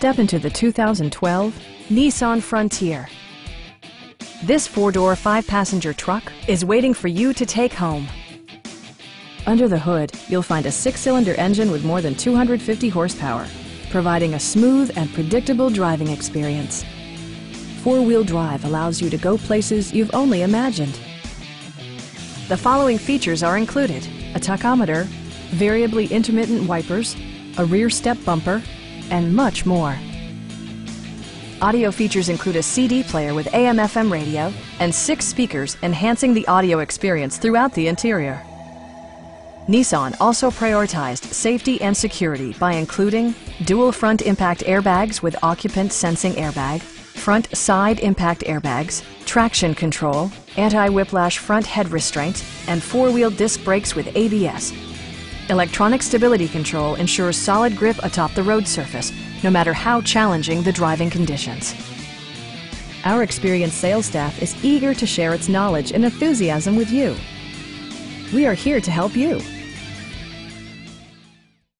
Step into the 2012 Nissan Frontier. This four-door, five-passenger truck is waiting for you to take home. Under the hood, you'll find a six-cylinder engine with more than 250 horsepower, providing a smooth and predictable driving experience. Four-wheel drive allows you to go places you've only imagined. The following features are included. A tachometer, variably intermittent wipers, a rear step bumper, and much more. Audio features include a CD player with AM FM radio and six speakers enhancing the audio experience throughout the interior. Nissan also prioritized safety and security by including dual front impact airbags with occupant sensing airbag, front side impact airbags, traction control, anti-whiplash front head restraint, and four-wheel disc brakes with ABS. Electronic stability control ensures solid grip atop the road surface, no matter how challenging the driving conditions. Our experienced sales staff is eager to share its knowledge and enthusiasm with you. We are here to help you.